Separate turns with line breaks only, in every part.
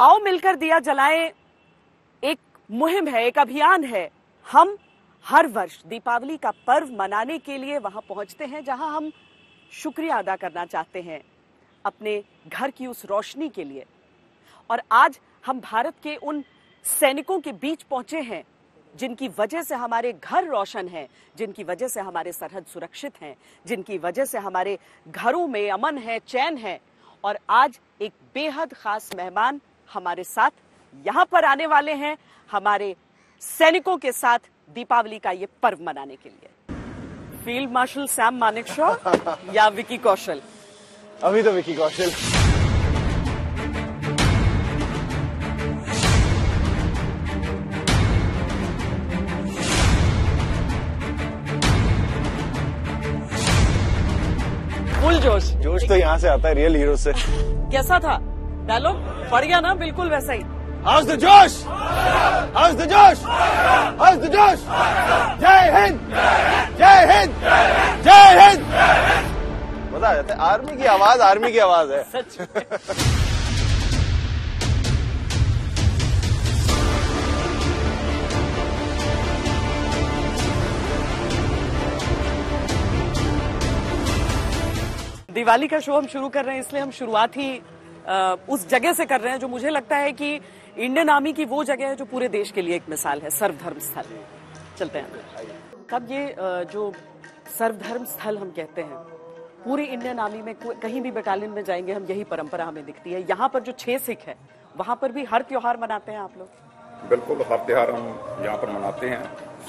आओ मिलकर दिया जलाएँ। एक मुहिम है, एक अभियान है। हम हर वर्ष दीपावली का पर्व मनाने के लिए वहाँ पहुँचते हैं, जहाँ हम शुक्रिया अदा करना चाहते हैं अपने घर की उस रोशनी के लिए। और आज हम भारत के उन सैनिकों के बीच पहुँचे हैं, जिनकी वजह से हमारे घर रोशन हैं, जिनकी वजह से हमारे सरहद सुरक्षित हैं, जिनकी वजह से हमारे घरों में अमन है, चैन है। और आज एक बेहद खास मेहमान हमारे साथ यहाँ पर आने वाले हैं हमारे सैनिकों के साथ दीपावली का ये पर्व मनाने के लिए। फ़ील्ड मार्शल सैम मानेकशॉ या विकी कौशल?
अभी तो विकी कौशल।
फुल जोश।
जोश तो यहाँ से आता है रियल हीरो से।
कैसा था? डायलॉग पड़ गया ना बिल्कुल वैसा ही।
How's the josh how's the josh how's the josh जय हिंद जय हिंद जय हिंद मज़ा आ जाता है। आर्मी की आवाज़ आर्मी की आवाज़ है।
सच दिवाली का शो हम शुरू कर रहे हैं इसलिए हम शुरुआत ही उस जगह से कर रहे हैं जो मुझे लगता है कि इंडियन आर्मी की वो जगह है जो पूरे देश के लिए एक मिसाल है सर्वधर्म स्थल चलते हैं। कब ये जो सर्वधर्म स्थल हम कहते हैं पूरी इंडियन आर्मी में कहीं भी बटालियन में जाएँगे हम यही परंपरा हमें दिखती है। यहाँ पर जो छह सिख है वहाँ पर भी हर त्योहार मनाते हैं आप लोग?
बिल्कुल हर त्योहार हम यहाँ पर मनाते हैं।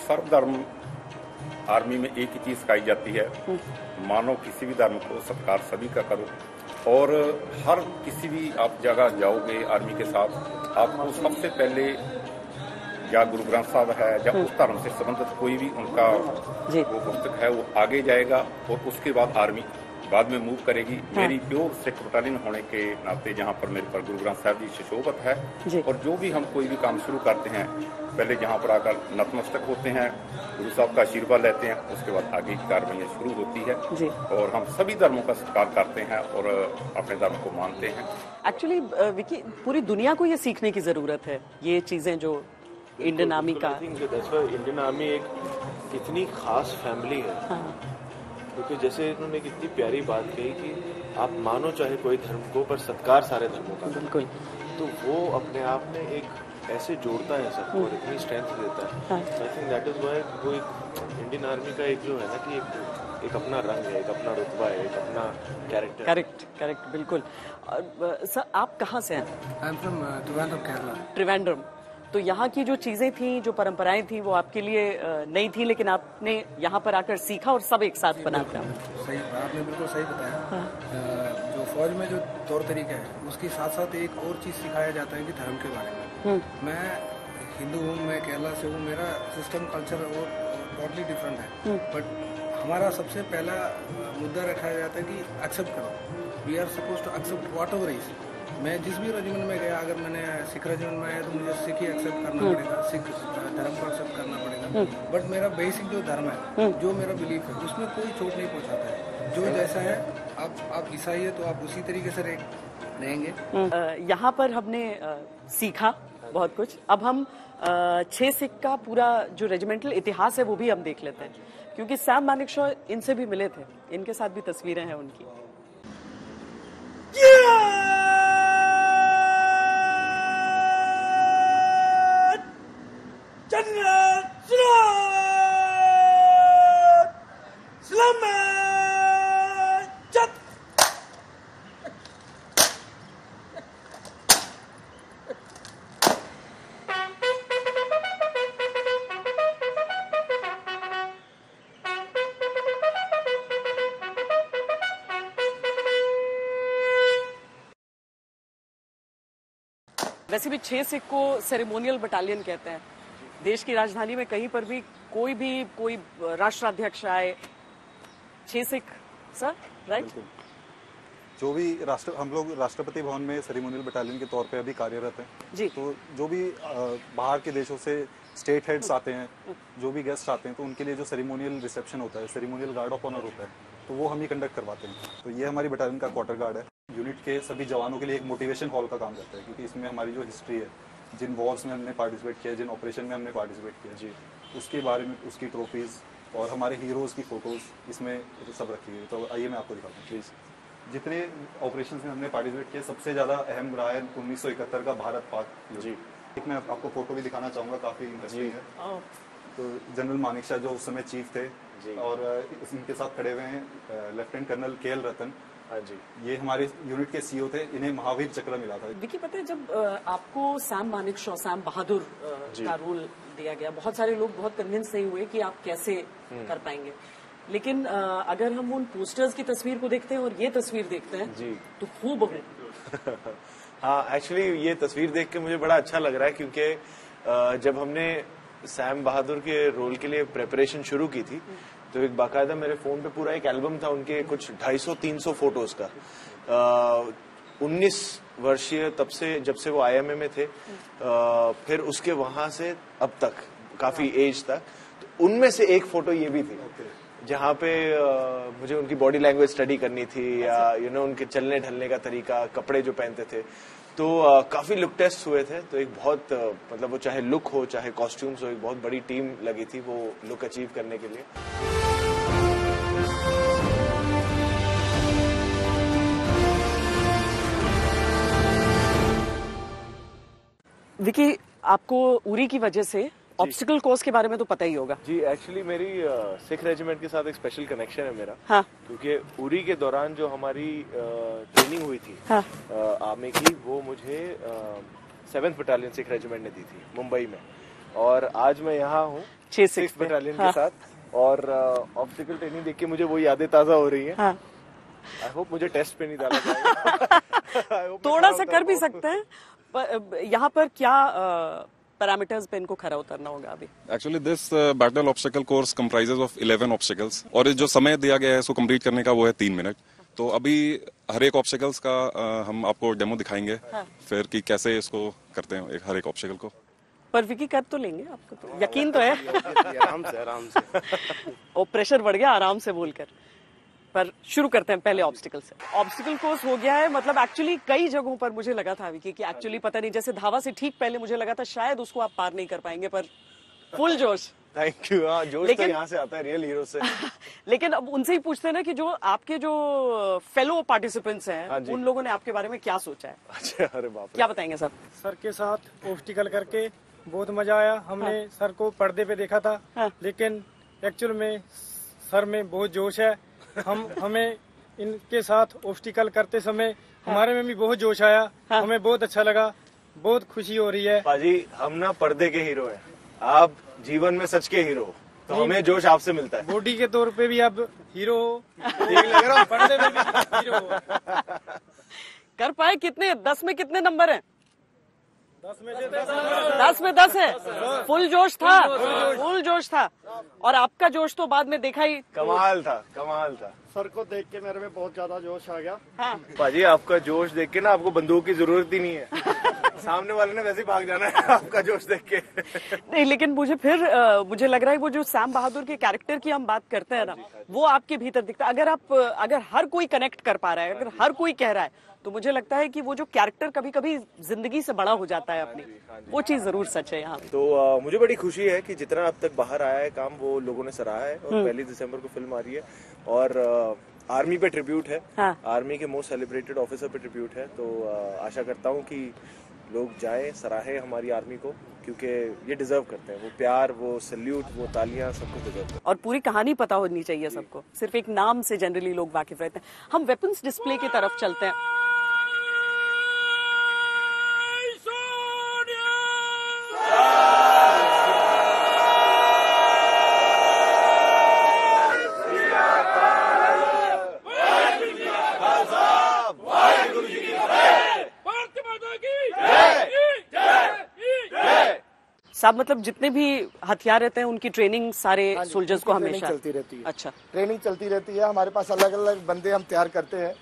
सर्वधर्म आर्मी में एक ही चीज़ सिखाई जाती है मानो किसी भी धर्म को सत्कार सभी का करो। और हर किसी भी आप जगह जाओगे आर्मी के साथ आपको सबसे पहले या गुरु ग्रंथ साहब है या उस धर्म से संबंधित कोई भी उनका। वो पुस्तक है वो आगे जाएगा और उसके बाद आर्मी बाद में मूव करेगी। मेरी प्योर सिख बटालियन होने के नाते जहाँ पर मेरे पर गुरु ग्रंथ साहब जी सुशोभत
जी।
है और जो भी हम कोई भी काम शुरू करते हैं पहले जहाँ पर आकर नतमस्तक होते हैं गुरु साहब का आशीर्वाद लेते हैं उसके बाद आगे की कार्रवाइयाँ शुरू होती है और हम सभी धर्मों का सत्कार करते हैं और अपने धर्म को मानते हैं।
एक्चुअली विकी पूरी दुनिया को ये सीखने की ज़रूरत है ये चीज़ें जो इंडियन आर्मी का।
इंडियन आर्मी एक इतनी खास फैमिली है। क्योंकि जैसे इन्होंने एक इतनी प्यारी बात कही कि आप मानो चाहे कोई धर्म को पर सत्कार सारे धर्मों का।
बिल्कुल।
तो वो अपने आप में एक ऐसे जोड़ता है सबको और इतनी स्ट्रेंथ देता है। I think that is why वो एक इंडियन आर्मी का एक जो है ना कि एक एक अपना रंग है एक अपना रुतबा है एक अपना कैरेक्टर
करेक्ट करेक्ट बिल्कुल। सर आप कहाँ से हैं?
I am from Trivandrum, Kerala.
Trivandrum तो यहाँ की जो चीज़ें थी जो परंपराएँ थी वो आपके लिए नई थी लेकिन आपने यहाँ पर आकर सीखा और सब एक साथ बना दिया।
सही आपने बिल्कुल सही बताया। अ, जो फौज में जो तौर तरीका है उसके साथ साथ एक और चीज़ सिखाया जाता है कि धर्म के बारे में। मैं हिंदू हूँ मैं केरला से हूँ मेरा सिस्टम कल्चर और टोटली डिफरेंट है। बट हमारा सबसे पहला मुद्दा रखा जाता है कि एक्सेप्ट करो। We are suppose to accept whatever is मैं जिस भी रेजिमेंट में गया अगर मैंने सिख रेजिमेंट में आया तो मुझे सिख ही एक्सेप्ट करना पड़ेगा सिख धर्म को एक्सेप्ट करना पड़ेगा। बट मेरा बेसिक जो धर्म है जो मेरा बिलीफ है उसमें कोई चोट नहीं पहुंचाता है। जो जैसा है आप आप ईसाई है तो आप उसी तरीके से रहे- रहेंगे
यहाँ पर हमने सीखा बहुत कुछ। अब हम छह सिख का पूरा जो रेजिमेंटल इतिहास है वो भी हम देख लेते हैं। क्योंकि सैम मानिक शॉ इनसे भी मिले थे। इनके साथ भी तस्वीरें हैं उनकी। वैसे भी छह सिख को सेरेमोनियल बटालियन कहते हैं। देश की राजधानी में कहीं पर भी कोई भी कोई राष्ट्राध्यक्ष आए छह सिख सर राइट
जो भी राष्ट्र हम लोग राष्ट्रपति भवन में सेरेमोनियल बटालियन के तौर पे अभी कार्यरत हैं।
जी।
तो जो भी बाहर के देशों से स्टेट हेड्स आते हैं जो भी गेस्ट आते हैं तो उनके लिए जो सेरेमोनियल रिसेप्शन होता है सेरेमोनियल गार्ड ऑफ़ ऑनर होता है तो वो हम ही कंडक्ट करवाते हैं। तो ये हमारी बटालियन का क्वार्टर गार्ड है। यूनिट के सभी जवानों के लिए एक मोटिवेशन हॉल का काम करता है क्योंकि इसमें हमारी जो हिस्ट्री है जिन वॉर्स में हमने पार्टिसिपेट किया जिन ऑपरेशन में हमने पार्टिसिपेट किया जी। उसके बारे में उसकी ट्रॉफीज और हमारे हीरोज की फ़ोटोज़ इसमें सब रखी हुई है। तो आइए मैं आपको दिखाता हूँ। प्लीज़ जितने ऑपरेशन में हमने पार्टिसिपेट किया सबसे ज़्यादा अहम रहा है उन्नीस सौ इकहत्तर का भारत पाक
जी।
एक मैं आपको फ़ोटो भी दिखाना चाहूँगा काफ़ी इंटरेस्टिंग है। तो जनरल मानिक शाह जो उस समय चीफ थे और इनके साथ खड़े हुए हैं lieutenant colonel K L Ratan
हाँ जी
ये हमारे यूनिट के सीईओ थे इन्हें महावीर चक्र मिला था।
विकी पता है जब आपको सैम मानिक शॉ सैम बहादुर का रोल दिया गया बहुत सारे लोग बहुत कन्विंस नहीं हुए कि आप कैसे कर पाएँगे। लेकिन अगर हम उन पोस्टर्स की तस्वीर को देखते हैं और ये तस्वीर देखते हैं
जी।
तो खूब
हाँ एक्चुअली ये तस्वीर देख के मुझे बड़ा अच्छा लग रहा है क्योंकि जब हमने सैम बहादुर के रोल के लिए प्रेपरेशन शुरू की थी तो एक बाकायदा मेरे फ़ोन पे पूरा एक एल्बम था उनके कुछ 250-300 फ़ोटोज़ का। उन्नीस वर्षीय तब से जब से वो आईएमए में थे अ, फिर उसके वहाँ से अब तक काफ़ी एज तक। तो उनमें से एक फ़ोटो ये भी थी जहाँ पे अ, मुझे उनकी बॉडी लैंग्वेज स्टडी करनी थी या यू नो उनके चलने ढलने का तरीका कपड़े जो पहनते थे। तो अ, काफ़ी लुक टेस्ट हुए थे तो एक बहुत मतलब वो चाहे लुक हो चाहे कॉस्ट्यूम्स हो एक बहुत बड़ी टीम लगी थी वो लुक अचीव करने के लिए।
विकी आपको उरी की वजह से ऑब्स्टिकल कोर्स के बारे में तो पता ही होगा।
जी एक्चुअली मेरी सिख रेजिमेंट के साथ एक स्पेशल कनेक्शन है मेरा।
हाँ।
क्योंकि उरी के दौरान जो हमारी ट्रेनिंग हुई थी
हाँ।
आर्मी की वो मुझे सेवेंथ बटालियन सिख रेजिमेंट ने दी थी मुंबई में। और आज मैं यहाँ हूँ सिक्स बटालियन
हाँ।
के साथ। और ऑब्स्टिकल ट्रेनिंग देख के मुझे वो यादें ताज़ा हो रही है।
हाँ।
आई होप मुझे टेस्ट पे नहीं डाला
थोड़ा सा कर भी सकते हैं। पर यहाँ पर क्या पैरामीटर्स पे इनको खरा उतरना होगा अभी?
Actually, this uh, battle obstacle course comprises of 11 obstacles और जो समय दिया गया है इसको कंप्लीट करने का वो है तीन मिनट तो अभी हर एक ऑब्स्टिकल्स का uh, हम आपको डेमो दिखाएँगे। हाँ। फिर कि कैसे इसको करते हैं एक हर एक ऑब्स्टिकल को।
पर विकी कर तो लेंगे आपको तो। यकीन तो है?
आराम से आराम से।
और प्रेशर बढ़ गया आराम से बोलकर। पर शुरू करते हैं पहले ऑब्स्टिकल से। ऑब्स्टिकल कोर्स हो गया है मतलब एक्चुअली कई जगहों पर मुझे लगा था विकी कि एक्चुअली पता नहीं जैसे धावा से ठीक पहले मुझे लगा था शायद उसको आप पार नहीं कर पाएँगे पर फुल जोश।
थैंक यू हाँ जोश तो यहाँ से आता है रियल हीरो से।
लेकिन अब उनसे ही पूछते हैं ना कि जो आपके जो फेलो पार्टिसिपेंट्स
हाँ
हैं। उन लोगों ने आपके बारे में क्या सोचा है?
अच्छा अरे बाप
क्या बताएँगे सर?
सर के साथ ऑब्स्टिकल करके बहुत मज़ा आया। हमने हाँ। सर को पर्दे पे देखा था
हाँ।
लेकिन एक्चुअल में सर में बहुत जोश है। हम हमें इनके साथ ऑब्स्टिकल करते समय हमारे में भी बहुत जोश आया। हमें बहुत अच्छा लगा। बहुत खुशी हो रही है।
पाजी हम ना पर्दे के हीरो हैं। आप जीवन में सच के हीरो तो हमें जोश आपसे मिलता है।
बॉडी के तौर पे भी अब हीरो हो।
लग रहा
पर्दे में भी हीरो हो।
कर पाए कितने? दस में कितने नंबर हैं?
दस में दस।
दस में दस है। फुल जोश था। फुल जोश था। और आपका जोश तो बाद में देखा ही
कमाल था कमाल था।
सर को देख के मेरे में बहुत ज़्यादा जोश आ गया।
हाँ।
पाजी आपका जोश देख के ना आपको बंदूक की ज़रूरत ही नहीं है। सामने वाले ने वैसे ही भाग जाना है आपका जोश देख के।
नहीं लेकिन मुझे फिर अ, मुझे लग रहा है वो जो सैम बहादुर के कैरेक्टर की हम बात करते हैं ना वो आपके भीतर दिखता है। अगर आप अगर हर कोई कनेक्ट कर पा रहा है अगर हर कोई कह रहा है तो मुझे लगता है कि वो जो कैरेक्टर कभी कभी ज़िंदगी से बड़ा हो जाता है अपनी। वो चीज़ ज़रूर सच है यहाँ
तो अ, मुझे बड़ी खुशी है कि जितना अब तक बाहर आया है काम वो लोगों ने सराहा है और पहली दिसंबर को फ़िल्म आ रही है और आर्मी पे ट्रिब्यूट है।
हाँ।
आर्मी के मोस्ट सेलिब्रेटेड ऑफिसर पे ट्रिब्यूट है तो आशा करता हूँ कि लोग जाएँ सराहें हमारी आर्मी को क्योंकि ये डिजर्व करते हैं। वो प्यार वो सल्यूट वो तालियाँ सब कुछ डिजर्व करते हैं।
और पूरी कहानी पता होनी चाहिए सबको। सिर्फ़ एक नाम से जनरली लोग वाकिफ रहते हैं। हम वेपन्स डिस्प्ले की तरफ़ चलते हैं। मतलब जितने भी हथियार रहते हैं उनकी ट्रेनिंग सारे सोल्जर्स को हमेशा
चलती रहती है।
अच्छा।
ट्रेनिंग चलती रहती है हमारे पास अलग अलग बंदे हम तैयार करते हैं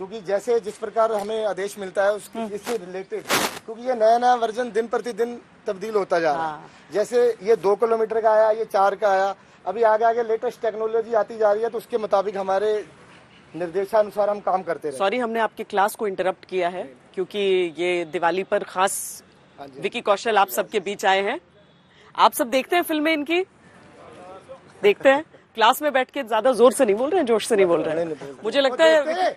क्योंकि जैसे जिस प्रकार हमें आदेश मिलता है उसके इससे रिलेटेड क्योंकि ये नया नया वर्जन दिन प्रतिदिन तब्दील होता जा रहा है। जैसे ये दो किलोमीटर का आया ये चार का आया अभी आगे आगे लेटेस्ट टेक्नोलॉजी आती जा रही है तो उसके मुताबिक हमारे निर्देशानुसार हम काम करते रहे।
सॉरी हमने आपकी क्लास को इंटरप्ट किया है क्योंकि ये दिवाली पर खास
हाँ
विकी कौशल आप सबके बीच आए हैं। आप सब देखते हैं फ़िल्में इनकी? देखते हैं? क्लास में बैठ के ज़्यादा ज़ोर से नहीं बोल रहे हैं जोश से नहीं बोल रहे हैं? मुझे लगता है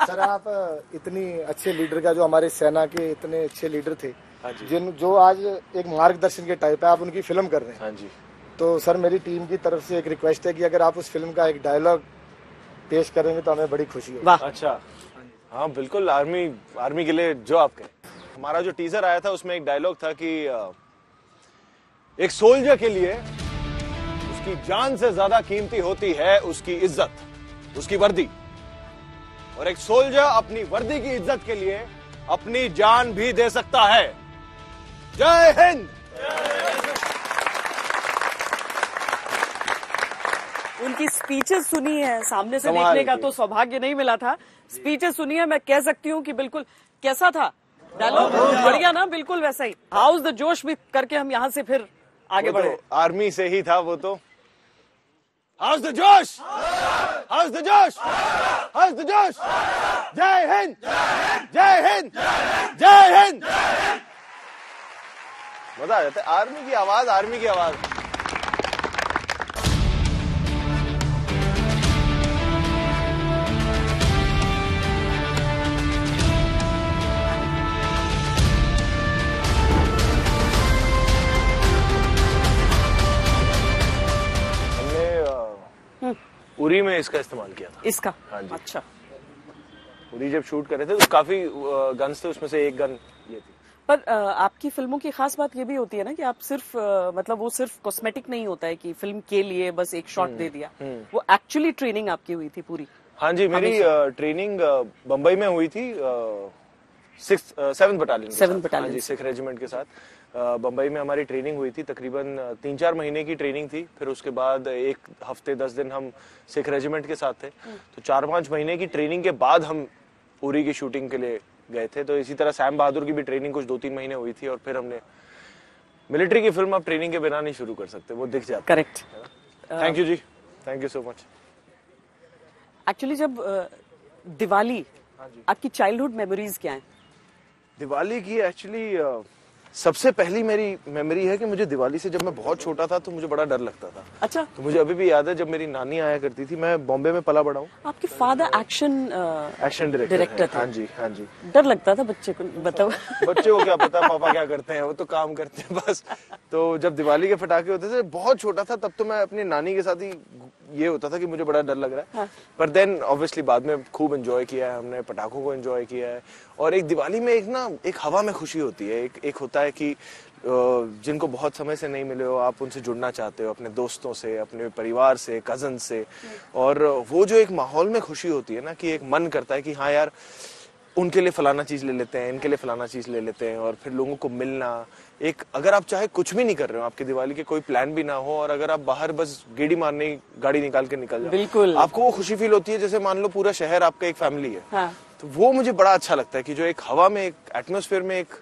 सर आप इतनी अच्छे लीडर का जो हमारे सेना के इतने अच्छे लीडर थे
हाँ
जिन जो आज एक मार्गदर्शन के टाइप है आप उनकी फ़िल्म कर रहे हैं।
हाँ जी।
तो सर मेरी टीम की तरफ़ से एक रिक्वेस्ट है कि अगर आप उस फ़िल्म का एक डायलॉग पेश करेंगे तो हमें बड़ी खुशी होगी।
अच्छा। हाँ बिल्कुल आर्मी आर्मी के लिए जो आप कहें। हमारा जो टीजर आया था उसमें एक डायलॉग था कि एक सोल्जर के लिए उसकी जान से ज़्यादा कीमती होती है उसकी इज़्ज़त उसकी वर्दी। और एक सोल्जर अपनी वर्दी की इज़्ज़त के लिए अपनी जान भी दे सकता है। जय हिंद!
उनकी स्पीचेस सुनी है सामने से देखने का तो सौभाग्य नहीं मिला था। स्पीचेस सुनी है मैं कह सकती हूँ कि बिल्कुल कैसा था? डायलॉग बढ़िया ना बिल्कुल वैसा ही। हाउस द जोश भी करके हम यहाँ से फिर आगे
तो
बढ़े।
आर्मी से ही था वो तो। How's the josh! How's the josh! How's the josh! जय हिंद! जय हिंद! जय हिंद!
मज़ा आ जाता है। आर्मी की आवाज़ आर्मी की आवाज़।
उरी में इसका इस्तेमाल किया था।
इसका?
हाँ जी।
अच्छा।
उरी जब शूट कर रहे थे तो काफ़ी गन्स थे उसमें से एक गन ये थी।
पर आपकी फ़िल्मों की खास बात ये भी होती है ना कि आप सिर्फ़ मतलब वो सिर्फ़ कॉस्मेटिक नहीं होता है कि फ़िल्म के लिए बस एक शॉट
हम्म,
दे दिया। वो एक्चुअली ट्रेनिंग आपकी हुई थी पूरी।
हाँ जी मेरी ट्रेनिंग बम्बई में हुई थी six seven battalion
Seventh battalion
हाँ जी सिख रेजिमेंट के साथ। बम्बई में हमारी ट्रेनिंग हुई थी तकरीबन तीन चार महीने की ट्रेनिंग थी फिर उसके बाद एक हफ़्ते दस दिन हम सिख रेजिमेंट के साथ थे। तो चार पाँच महीने की ट्रेनिंग के बाद हम उरी की शूटिंग के लिए गए थे। तो इसी तरह सैम बहादुर की भी ट्रेनिंग कुछ दो तीन महीने हुई थी और फिर हमने मिलिट्री की फ़िल्म आप ट्रेनिंग के बिना नहीं शुरू कर सकते वो दिख जाता
correct
thank you ji. Thank you so much
actually जब दिवाली
हाँ जी।
आपकी चाइल्डहुड मेमोरीज क्या है?
दिवाली की एक्चुअली सबसे पहली मेरी मेमोरी है कि मुझे दिवाली से जब मैं बहुत छोटा था तो मुझे बड़ा डर लगता था।
अच्छा।
तो मुझे अभी भी याद है जब मेरी नानी आया करती थी मैं बॉम्बे में पला बड़ा हूँ।
आपके फादर एक्शन
एक्शन डायरेक्टर
थे।
हाँ जी हाँ जी।
डर लगता था बच्चे को बताओ।
बच्चे को क्या पता पापा क्या करते हैं वो तो काम करते हैं बस। तो जब दिवाली के फटाखे होते थे बहुत छोटा था तब तो मैं अपनी नानी के साथ ही ये होता था कि मुझे बड़ा डर लग रहा है। पर देन ऑब्वियसली बाद में खूब एंजॉय किया है हमने पटाखों को एंजॉय किया है। और एक दिवाली में एक ना एक हवा में खुशी होती है। एक एक होता है कि जिनको बहुत समय से नहीं मिले हो आप उनसे जुड़ना चाहते हो अपने दोस्तों से अपने परिवार से कज़न से। और वो जो एक माहौल में खुशी होती है ना कि एक मन करता है कि हाँ यार उनके लिए फलाना चीज़ ले लेते हैं इनके लिए फलाना चीज़ ले लेते हैं। और फिर लोगों को मिलना एक अगर आप चाहे कुछ भी नहीं कर रहे हो आपकी दिवाली के कोई प्लान भी ना हो और अगर आप बाहर बस गेड़ी मारने गाड़ी निकाल के निकल जाओ
बिल्कुल।
आपको वो खुशी फील होती है जैसे मान लो पूरा शहर आपका एक फैमिली है
हाँ।
तो वो मुझे बड़ा अच्छा लगता है कि जो एक हवा में एक एटमोसफेयर में एक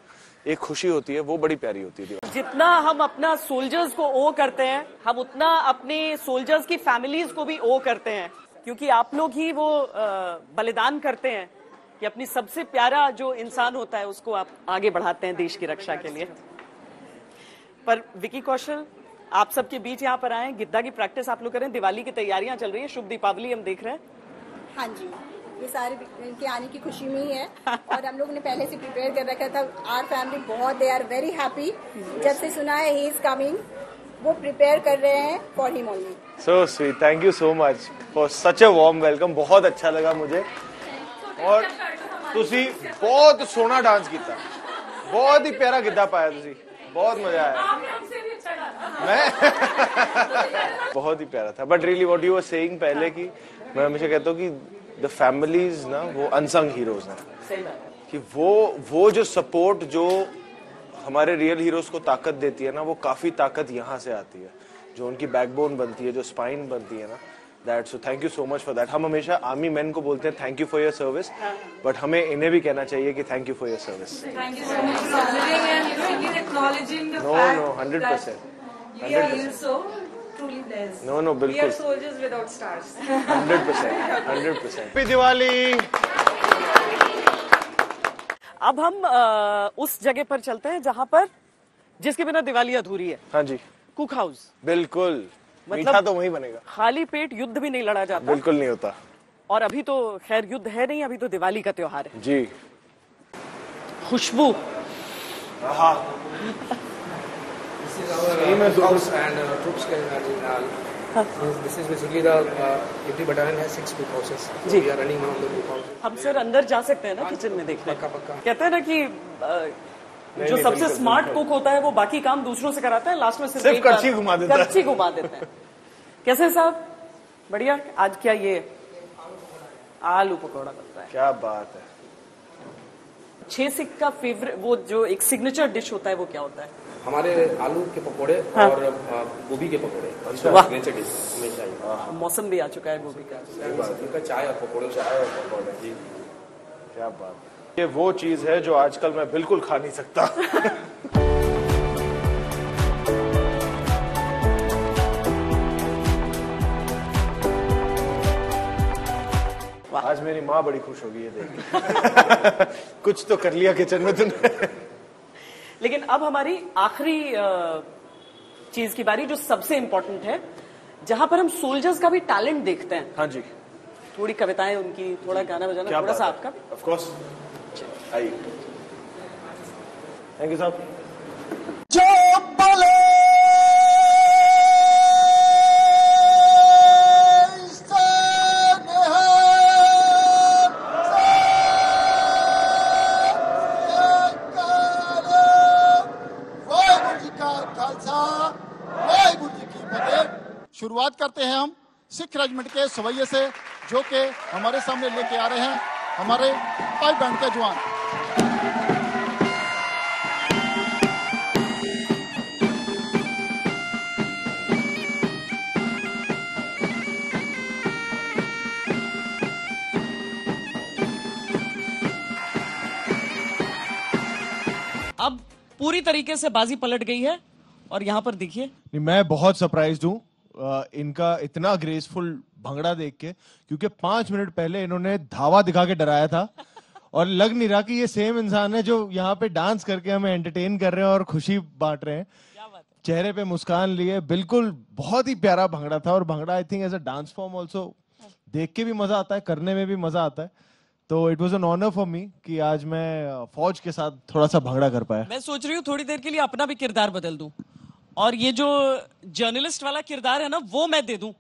एक खुशी होती है वो बड़ी प्यारी होती है
जितना हम अपना सोल्जर्स को ओ करते हैं हम उतना अपने सोल्जर्स की फैमिलीज़ को भी ओ करते हैं क्योंकि आप लोग ही वो बलिदान करते हैं कि अपनी सबसे प्यारा जो इंसान होता है उसको आप आगे बढ़ाते हैं देश की रक्षा के लिए पर विकी कौशल आप सबके बीच यहाँ पर आए हैं गिद्दा की प्रैक्टिस आप लोग करें दिवाली की तैयारियां चल रही है शुभ दीपावली हम देख रहे हैं
हाँ जी ये सारे इनके आने की खुशी में ही है और हम लोग ने पहले से प्रिपेयर कर रखा था आर फैमिली बहुत दे आर वेरी हैप्पी जब से सुना है ही इज कमिंग वो प्रिपेयर कर रहे हैं for him only
so sweet thank you so much for such a warm welcome बहुत अच्छा लगा मुझे ਔਰ ਤੁਸੀਂ ਬਹੁਤ ਸੋਹਣਾ ਡਾਂਸ ਕੀਤਾ ਬਹੁਤ ਹੀ ਪਿਆਰਾ ਗਿੱਧਾ ਪਾਇਆ ਤੁਸੀਂ बहुत मज़ा आया। मैं? बहुत ही प्यारा था। But really what you say saying पहले की मैं हमेशा कहता हूँ कि द फैमिलीज़ ना वो अनसंग हीरोज हैं। कि वो वो जो सपोर्ट जो हमारे रियल हीरोज को ताकत देती है ना वो काफ़ी ताकत यहाँ से आती है। जो उनकी बैकबोन बनती है जो स्पाइन बनती है ना that so thank you so much for that हम हमेशा आर्मी मैन को बोलते हैं thank you for your service but हमें इन्हें भी कहना चाहिए कि thank you for your service
Thank you so much for living and you know, even acknowledging the
No,
fact
no, 100%.
that we are
100%.
also
truly blessed.
No, no,
We are
बिल्कुल
soldiers without stars.
Hundred percent hundred percent Diwali
अब हम उस जगह पर चलते हैं जहाँ पर जिसके बिना दिवाली अधूरी है।
हाँ जी।
कुक हाउस
बिल्कुल।
मतलब
तो वही बनेगा।
खाली पेट युद्ध भी नहीं लड़ा जाता।
बिल्कुल नहीं होता।
और अभी तो खैर युद्ध है नहीं अभी तो दिवाली का त्योहार है।
जी।
खुशबू। हम सर अंदर जा सकते हैं ना किचन में देखने। कहते हैं ना कि uh, जो
नहीं,
सबसे स्मार्ट कुक होता है वो बाकी काम दूसरों से कराता है लास्ट में सिर्फ़
सिर्फ़
एक
घुमा देता है।
करछी घुमा देते हैं। कैसे साहब? बढ़िया। आज क्या ये? आलू पकौड़ा बनता है।
क्या बात है।
छह सिक का फेवरेट वो जो एक सिग्नेचर डिश होता है वो क्या होता है?
हमारे आलू के पकोड़े
हाँ।
और गोभी के पकोड़े। ही।
मौसम भी आ चुका है गोभी का।
चाय और पकोड़े चाय और पकोड़े। जी
क्या बात है। ये वो चीज़ है जो आजकल मैं बिल्कुल खा नहीं सकता। आज मेरी माँ बड़ी खुश होगी ये देख। कुछ तो कर लिया किचन में तूने।
लेकिन अब हमारी आखिरी चीज़ की बारी जो सबसे इम्पोर्टेंट है जहाँ पर हम सोल्जर्स का भी टैलेंट देखते हैं।
हाँ जी।
थोड़ी कविताएँ उनकी थोड़ा गाना बजाना थोड़ा सा आपका
ऑफ़ कोर्स आइए। थैंक यू साहब
जो बोले शुरुआत करते हैं हम सिख रेजिमेंट के सवैये से, जो कि हमारे सामने लेके आ रहे हैं, हमारे पाइप बैंड के जवान।
अब पूरी तरीके से बाजी पलट गई है और यहाँ पर देखिए।
मैं बहुत सरप्राइज़ हूँ इनका इतना ग्रेसफुल भंगड़ा देख के, क्योंकि पाँच मिनट पहले इन्होंने धावा दिखा के डराया था। और लग नहीं रहा कि ये सेम इंसान है जो यहाँ पे डांस करके हमें एंटरटेन कर रहे हैं और खुशी बांट रहे हैं। चेहरे पे मुस्कान लिए बिल्कुल बहुत ही प्यारा भंगड़ा था और bhangra I think as a dance form also देख के भी मज़ा आता है करने में भी मज़ा आता है। तो it was an honour for me कि आज मैं फौज के साथ थोड़ा सा भंगड़ा कर पाया।
मैं सोच रही हूँ थोड़ी देर के लिए अपना भी किरदार बदल दूँ। और ये जो जर्नलिस्ट वाला किरदार है ना वो मैं दे दूँ।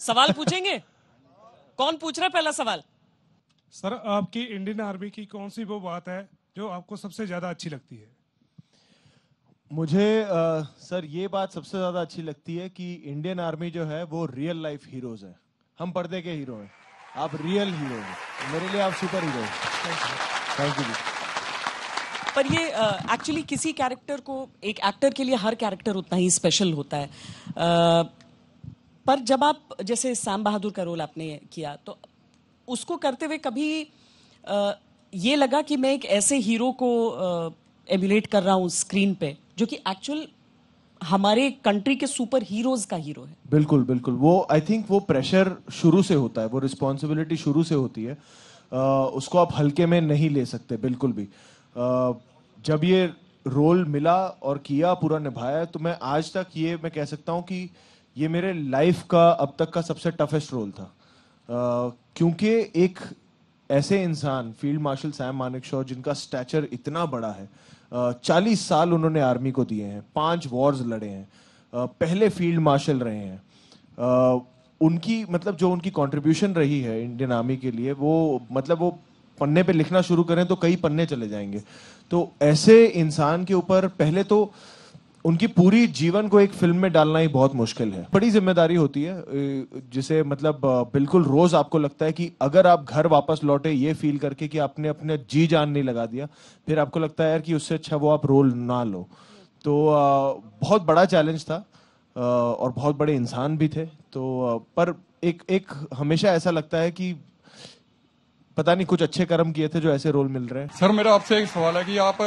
सवाल पूछेंगे? कौन पूछ रहा है पहला सवाल?
सर आपकी इंडियन आर्मी की कौन सी वो बात है जो आपको सबसे ज़्यादा अच्छी लगती है?
मुझे अ, सर ये बात सबसे ज़्यादा अच्छी लगती है कि इंडियन आर्मी जो है वो रियल लाइफ हीरोज है। हम पर्दे के हीरो हैं। आप रियल हीरो हैं। मेरे लिए आप सुपर हीरो थैंक यू
पर ये एक्चुअली किसी कैरेक्टर को एक एक्टर के लिए हर कैरेक्टर उतना ही स्पेशल होता है। अ, पर जब आप जैसे सैम बहादुर का रोल आपने किया तो उसको करते हुए कभी ये लगा कि मैं एक ऐसे हीरो को एम्युलेट कर रहा हूँ स्क्रीन पे जो कि एक्चुअल हमारे कंट्री के सुपर हीरोज का हीरो है।
बिल्कुल बिल्कुल। वो आई थिंक वो प्रेशर शुरू से होता है वो रिस्पॉन्सिबिलिटी शुरू से होती है। अ, उसको आप हल्के में नहीं ले सकते बिल्कुल भी। अ, जब ये रोल मिला और किया पूरा निभाया तो मैं आज तक ये मैं कह सकता हूँ कि ये मेरे लाइफ का अब तक का सबसे टफेस्ट रोल था। क्योंकि एक ऐसे इंसान, field marshal Sam Manik Shaw, जिनका स्टैचर इतना बड़ा है चालीस साल उन्होंने आर्मी को दिए हैं, पाँच वॉर्स लड़े हैं पहले फ़ील्ड मार्शल रहे हैं उनकी मतलब जो उनकी कंट्रीब्यूशन रही है इंडियन आर्मी के लिए, वो मतलब वो पन्ने पे लिखना शुरू करें तो कई पन्ने चले जाएँगे। तो ऐसे इंसान के ऊपर, पहले तो उनकी पूरी जीवन को एक फ़िल्म में डालना ही बहुत मुश्किल है। बड़ी ज़िम्मेदारी होती है जिसे मतलब बिल्कुल रोज आपको लगता है कि अगर आप घर वापस लौटे ये फील करके कि आपने अपने जी जान नहीं लगा दिया, फिर आपको लगता है यार कि उससे अच्छा वो आप रोल ना लो। तो बहुत बड़ा चैलेंज था और बहुत बड़े इंसान भी थे। तो पर एक एक हमेशा ऐसा लगता है कि पता नहीं कुछ अच्छे कर्म किए थे जो ऐसे रोल मिल रहे हैं।
सर, मेरा आपसे एक सवाल है कि आप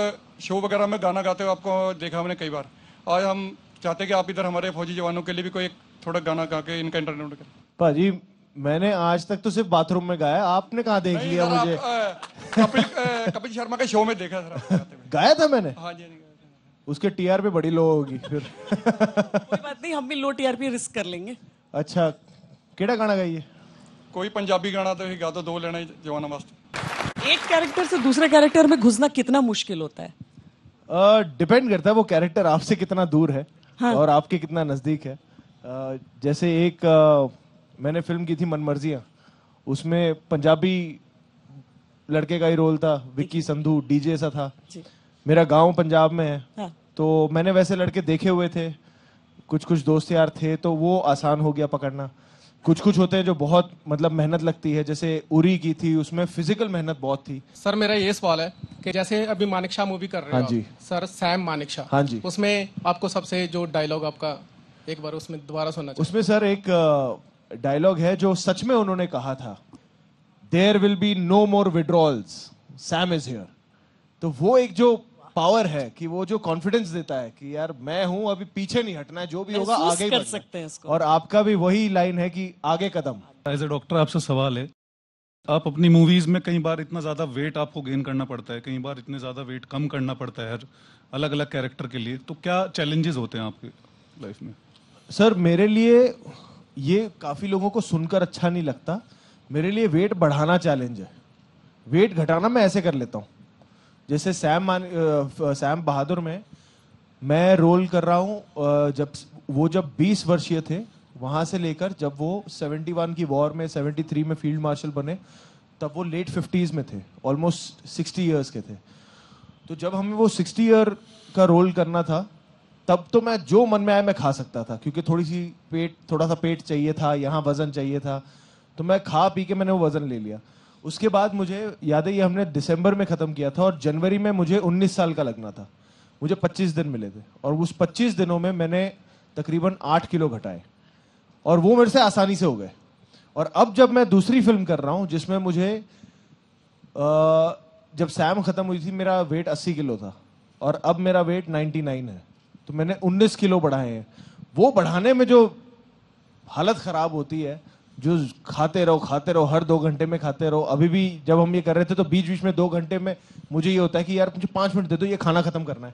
शो वगैरह में गाना गाते हो, आपको देखा हमने कई बार। आज हम चाहते कि आप इधर हमारे फौजी जवानों के लिए भी कोई एक थोड़ा गाना गा के इनका इंटरनेट करें।
भाजी मैंने आज तक तो सिर्फ़ बाथरूम में गाया। आपने कहा देख लिया मुझे?
कपिल कपिल शर्मा के शो में देखा सर।
गाया था मैंने?
हाँ जी हाँ
उसके टीआर पे बड़ी लो होगी फिर।
कोई बात नहीं हम भी लो टीआरपी रिस्क कर लेंगे।
अच्छा केड़ा गाना गाइए?
कोई पंजाबी गाना तो ही गा दो दो लेना जवाना वास्ते।
एक कैरेक्टर से दूसरे कैरेक्टर में घुसना कितना मुश्किल होता है?
डिपेंड करता है वो कैरेक्टर आपसे कितना दूर है
हाँ।
और आपके कितना नज़दीक है अ, जैसे एक अ, मैंने फ़िल्म की थी मनमर्जियाँ उसमें पंजाबी लड़के का ही रोल था विक्की संधू डीजे सा था
जी।
मेरा गाँव पंजाब में है
हाँ।
तो मैंने वैसे लड़के देखे हुए थे कुछ कुछ दोस्त यार थे तो वो आसान हो गया पकड़ना कुछ कुछ होते हैं जो बहुत मतलब मेहनत लगती है। जैसे उरी की थी उसमें फ़िज़िकल मेहनत बहुत थी।
सर मेरा ये सवाल है कि जैसे अभी मानिक शाह मूवी कर रहे हो
हाँ जी।
सर सैम मानिक शाह
हाँ जी।
उसमें आपको सबसे जो डायलॉग आपका एक बार उसमें दोबारा सुनना
उसमें सर एक डायलॉग है जो सच में उन्होंने कहा था there will be no more withdrawals Sam is here तो वो एक जो पावर है कि वो जो कॉन्फिडेंस देता है कि यार मैं हूँ अभी पीछे नहीं हटना है जो भी होगा आगे
कर सकते हैं इसको।
और आपका भी वही लाइन है कि आगे कदम।
एज ए डॉक्टर आपसे सवाल है आप अपनी मूवीज़ में कई बार इतना ज़्यादा वेट आपको गेन करना पड़ता है कई बार इतने ज़्यादा वेट कम करना पड़ता है अलग अलग कैरेक्टर के लिए तो क्या चैलेंजेस होते हैं आपके लाइफ में?
सर मेरे लिए ये काफ़ी लोगों को सुनकर अच्छा नहीं लगता। मेरे लिए वेट बढ़ाना चैलेंज है। वेट घटाना मैं ऐसे कर लेता हूँ। जैसे सैम मान सैम बहादुर में मैं रोल कर रहा हूँ जब वो जब 20 वर्षीय थे, वहाँ से लेकर जब वो 71 की वॉर में 73 में फ़ील्ड मार्शल बने, तब वो लेट 50s में थे, ऑलमोस्ट 60 इयर्स के थे। तो जब हमें वो 60 ईयर का रोल करना था, तब तो मैं, जो मन में आया मैं खा सकता था, क्योंकि थोड़ी सी पेट, थोड़ा सा पेट चाहिए था, यहाँ वज़न चाहिए था तो मैं खा पी के मैंने वो वज़न ले लिया। उसके बाद मुझे याद है ये हमने दिसंबर में खत्म किया था और जनवरी में मुझे 19 साल का लगना था। मुझे 25 दिन मिले थे। और उस 25 दिनों में मैंने तकरीबन 8 किलो घटाए। और वो मेरे से आसानी से हो गए। और अब जब मैं दूसरी फ़िल्म कर रहा हूँ जिसमें मुझे अ, जब सैम खत्म हुई थी मेरा वेट 80 किलो था। और अब मेरा वेट 99 है। तो मैंने 19 किलो बढ़ाए हैं। वो बढ़ाने में जो हालत खराब होती है जो खाते रहो खाते रहो हर दो घंटे में खाते रहो। अभी भी जब हम ये कर रहे थे तो बीच बीच में दो घंटे में मुझे ये होता है कि यार मुझे पाँच मिनट दे दो ये खाना खत्म करना है।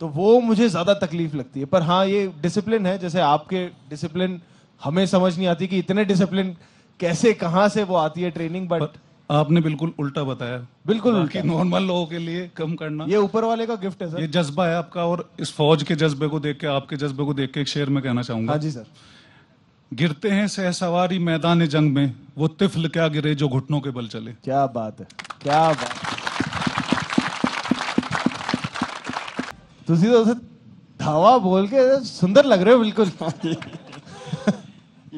तो वो मुझे ज़्यादा तकलीफ़ लगती है। पर हाँ ये डिसिप्लिन है जैसे आपके डिसिप्लिन हमें समझ नहीं आती कि इतने डिसिप्लिन कैसे कहाँ से वो आती है ट्रेनिंग बट
आपने बिल्कुल उल्टा बताया।
बिल्कुल उल्टा।
नॉर्मल लोगों के लिए कम करना।
ये ऊपर वाले का गिफ्ट है सर
ये जज्बा है आपका और इस फौज के जज्बे को देख के आपके जज्बे को देख के एक शेर में कहना चाहूँगा।
हाँ जी सर
गिरते हैं सहसवारी मैदान जंग में वो तिफल क्या गिरे जो घुटनों के बल चले
क्या बात है क्या बात ਤੁਸੀਂ ਤਾਂ ਉਸੇ ਧਾਵਾ ਬੋਲ ਕੇ ਸੁੰਦਰ ਲੱਗ ਰਹੇ ਹੋ ਬਿਲਕੁਲ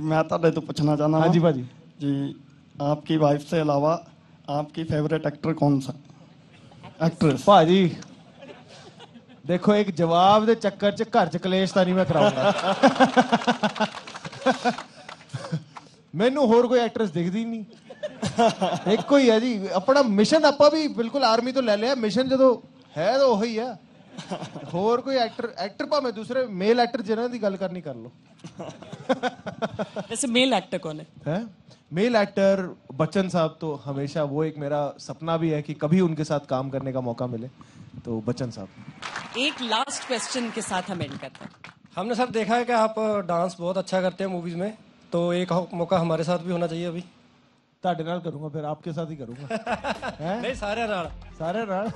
मैं ਤੁਹਾਡੇ ਤੋਂ ਪੁੱਛਣਾ ਚਾਹਨਾ
हाँ जी भाजी
जी आपकी वाइफ से अलावा आपकी फेवरेट एक्टर कौन सा एक्ट्रेस
ਭਾਜੀ ਦੇਖੋ ਇੱਕ ਜਵਾਬ ਦੇ ਚੱਕਰ 'ਚ ਘਰ 'ਚ ਕਲੇਸ਼ ਤਾਂ ਨਹੀਂ ਮੈਂ ਕਰਾਉਂਗਾ ਮੈਨੂੰ ਹੋਰ ਕੋਈ ਐਕਟਰੈਸ ਦਿਖਦੀ ਨਹੀਂ ਇੱਕੋ ਹੀ ਹੈ ਜੀ ਆਪਣਾ ਮਿਸ਼ਨ ਆਪਾਂ ਵੀ ਬਿਲਕੁਲ ਆਰਮੀ ਤੋਂ ਲੈ ਲਿਆ ਮਿਸ਼ਨ ਜਦੋਂ ਹੈ ਤਾਂ ਉਹੀ ਆ ਹੋਰ ਕੋਈ ਐਕਟਰ ਐਕਟਰ ਭਾਵੇਂ ਦੂਸਰੇ ਮੇਲ ਐਕਟਰ ਜਿਹਨਾਂ ਦੀ ਗੱਲ ਕਰਨੀ ਕਰ ਲਓ
वैसे मेल एक्टर कौन है
है मेल एक्टर बच्चन साहब तो हमेशा वो एक मेरा सपना भी है कि कभी उनके साथ काम करने का मौका मिले तो बच्चन साहब
एक लास्ट क्वेश्चन के साथ हम एंड करते हैं
हमने सर देखा है कि आप डांस बहुत अच्छा करते हैं मूवीज में तो एक हो- मौका हमारे साथ भी होना चाहिए अभी
ਤੁਹਾਡੇ ਨਾਲ ਕਰੂੰਗਾ ਫਿਰ ਆਪਕੇ ਸਾਥ ਹੀ ਕਰੂੰਗਾ हैं
नहीं सारे नाल
सारे नाल